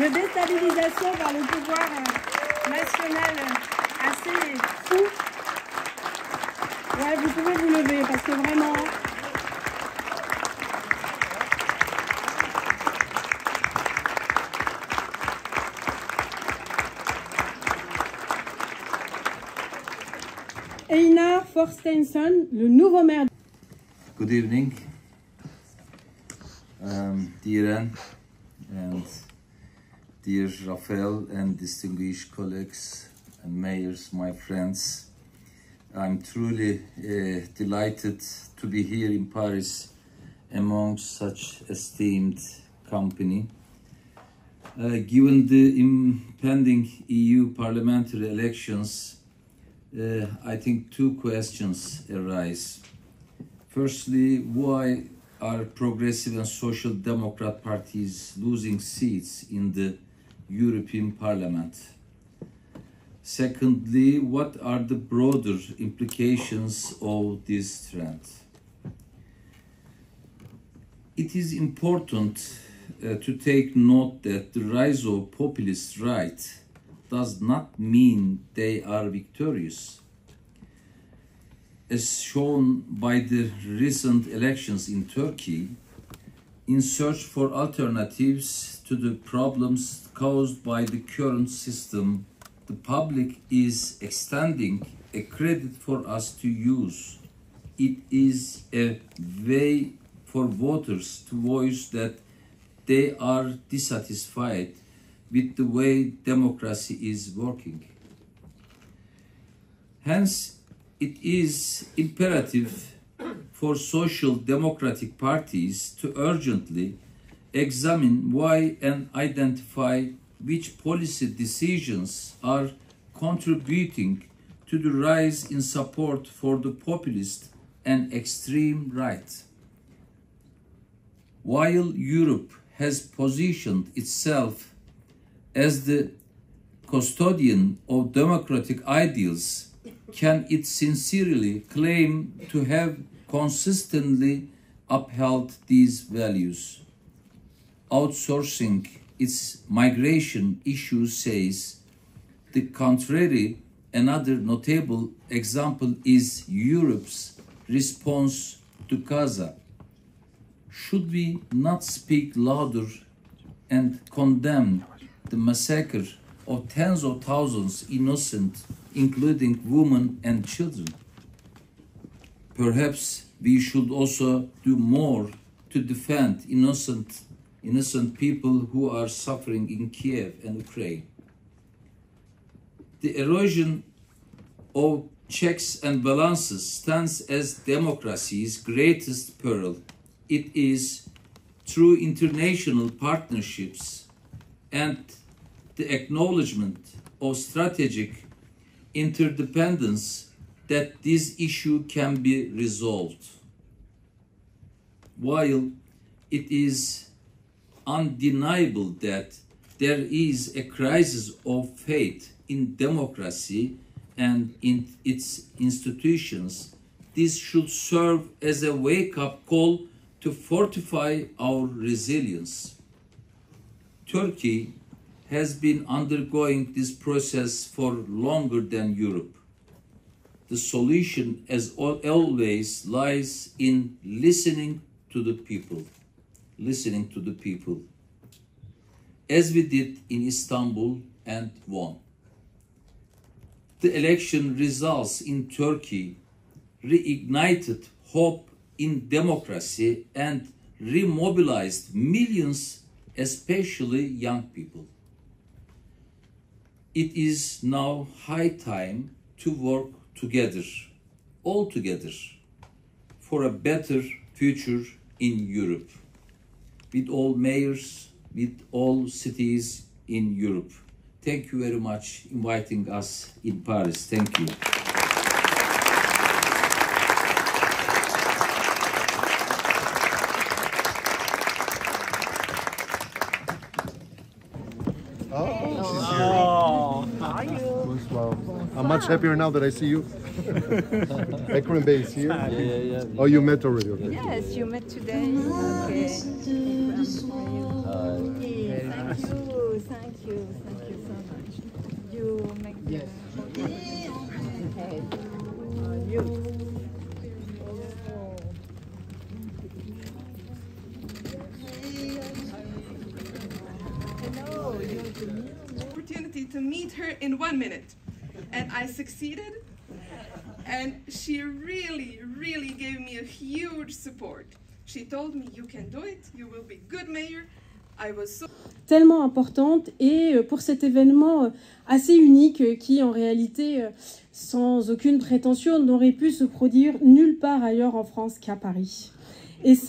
de déstabilisation par le pouvoir euh, national euh, assez fou. Ouais, vous pouvez vous lever parce que vraiment. Einar Forstenson, le nouveau maire. Good evening, um, dear Anne and dear Rafael and distinguished colleagues and mayors, my friends. I'm truly uh, delighted to be here in Paris among such esteemed company. Uh, given the impending EU parliamentary elections, uh, I think two questions arise. Firstly, why are progressive and social democrat parties losing seats in the European Parliament? Secondly, what are the broader implications of this trend? It is important uh, to take note that the rise of populist right does not mean they are victorious. As shown by the recent elections in Turkey, in search for alternatives to the problems caused by the current system, the public is extending a credit for us to use. It is a way for voters to voice that they are dissatisfied with the way democracy is working. Hence, it is imperative for social democratic parties to urgently examine why and identify which policy decisions are contributing to the rise in support for the populist and extreme right. While Europe has positioned itself as the custodian of democratic ideals, can it sincerely claim to have consistently upheld these values? Outsourcing its migration issues says the contrary. Another notable example is Europe's response to Gaza. Should we not speak louder and condemn the massacre of tens of thousands innocent, including women and children? Perhaps we should also do more to defend innocent, innocent people who are suffering in Kiev and Ukraine. The erosion of checks and balances stands as democracy's greatest peril. It is through international partnerships and the acknowledgement of strategic interdependence that this issue can be resolved. While it is undeniable that there is a crisis of faith in democracy and in its institutions, this should serve as a wake up call to fortify our resilience. Turkey has been undergoing this process for longer than Europe. The solution, as always, lies in listening to the people. Listening to the people. As we did in Istanbul and won. The election results in Turkey reignited hope in democracy and remobilized millions, especially young people. It is now high time to work together, all together, for a better future in Europe, with all mayors, with all cities in Europe. Thank you very much inviting us in Paris. Thank you. Most. I'm much happier now that I see you. Ekrem Bey is here. Yeah, yeah, yeah. Oh, you met already. Okay. Yes, you met today. Okay. Yes, how are you? Yes, I'm good. thank you, thank you so much. You make the Yes. Okay. You. Hello, you opportunity to meet her in one minute. And I succeeded. And she really, really gave me a huge support. She told me, You can do it, you will be good mayor. I was so tellement importante et euh, pour cet événement euh, assez unique euh, qui en réalité, sans aucune prétention, n'aurait pu se produire nulle part ailleurs en France qu'à Paris. Et ça,